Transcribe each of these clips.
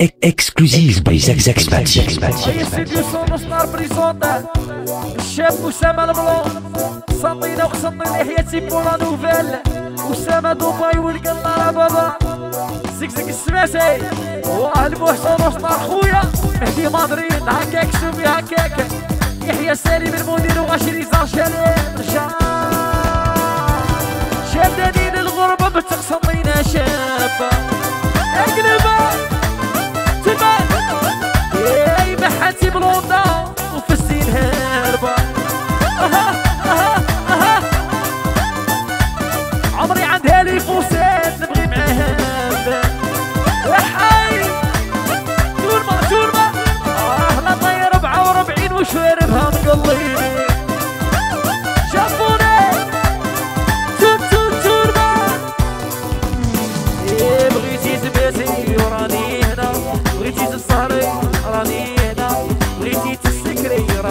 اكسكلوزيف باي زاك زاك سباتي هيا سيدي صونوس نار بريزونتا الشاب أسامة البلون صمينا وقصدنا لحياتي بولا نوفيل أسامة دبي والقلة بابا زيك زيك السماسي واه المحسن وسط خويا مهدي مدريد هكاك شوفي هكاك يحيى سالم المدير وغاشري زار شالم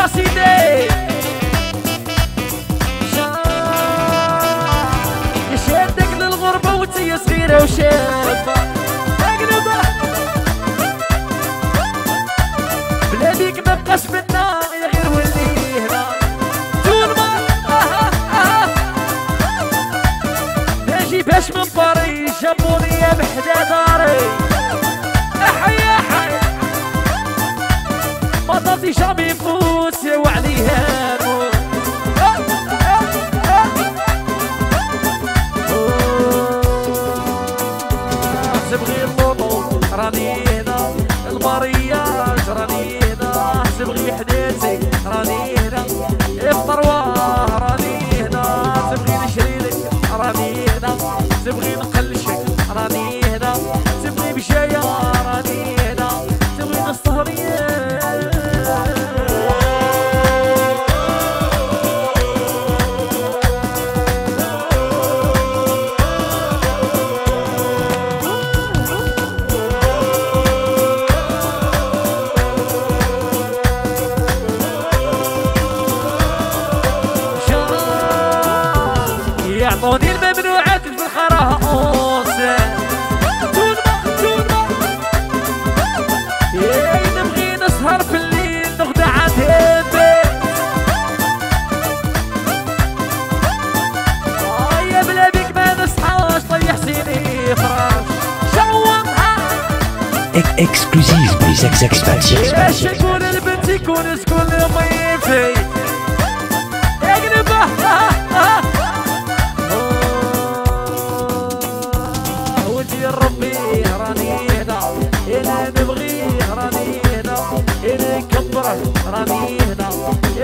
راسيدي يشدك للغربة وانت يا صغيرة وشابة اقلبها بلاديك ما بقاش منا غير ولي هنا طول ما من باريس جابوني يا بحدا داري وعليها يعطوني الممنوعات في الخراوس ياي نبغي نسهر في الليل يا بلا بيك ما نصحاش طيح سيني فراش شوقها اكسكلوزيف سباتي باش يكون البنت يكون شكون ضيفي أنا نبغي راني هنا أنا نكبره راني هنا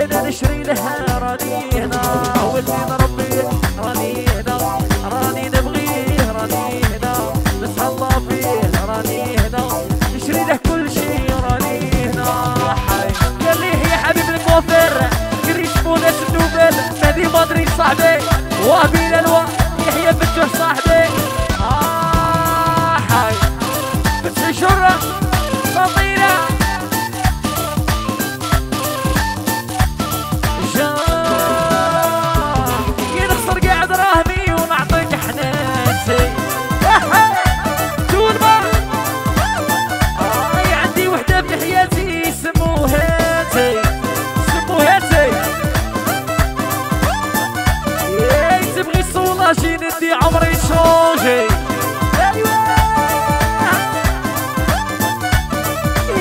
أنا نشري لها راني وجهي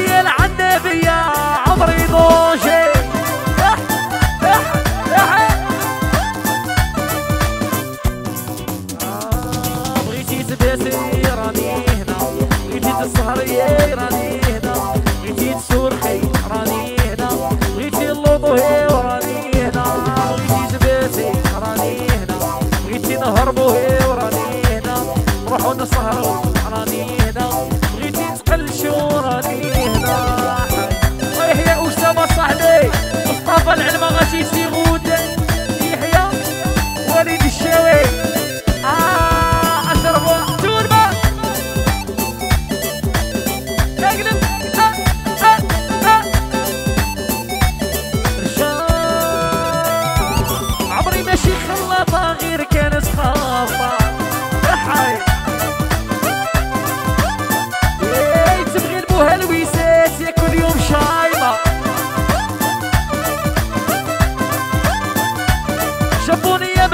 يلعن النبي يا عمري آه، بغيتي تباسي راني هنا بغيتي تسهري راني. السهرة والصحرانية هنا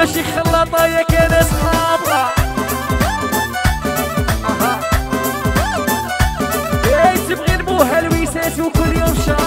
ماشي خلاطة يا كان صحابها أها. إيه تبغي نبوها الويسات وكل يوم شايبة